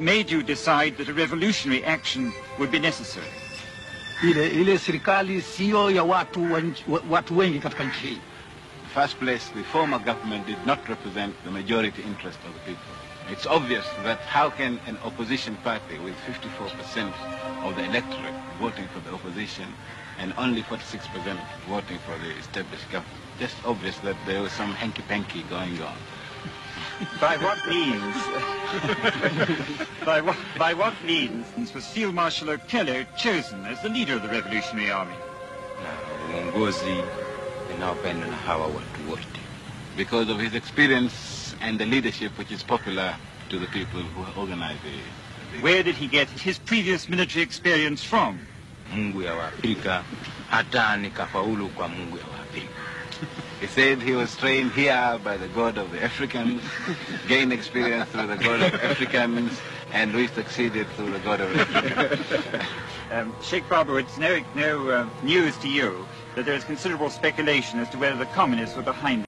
made you decide that a revolutionary action would be necessary? Ile ile serikali siyo ya watu, wa nchi- wa- watu wengi katika nchi hii. first place, the former government did not represent the majority interest of the people. It's obvious that how can an opposition party with 54% of the electorate voting for the opposition and only 46% voting for the established government? Just obvious that there was some hanky-panky going on. By what means? by, what, by what means was Field Marshal Okello chosen as the leader of the Revolutionary Army? na uongozi ninaopendwa na hawa watu wote. Because of his experience and the leadership which is popular to the people who organize the, the Where did he get his previous military experience from? Mungu ya Waafrika, hata nikafaulu kwa Mungu ya Waafrika. He said he was trained here by the God of the Africans, gained experience through the God of Africans, and we succeeded through the God of Africa. Um, Sheikh Babu, it's no, no uh, news to you that there is considerable speculation as to whether the communists were behind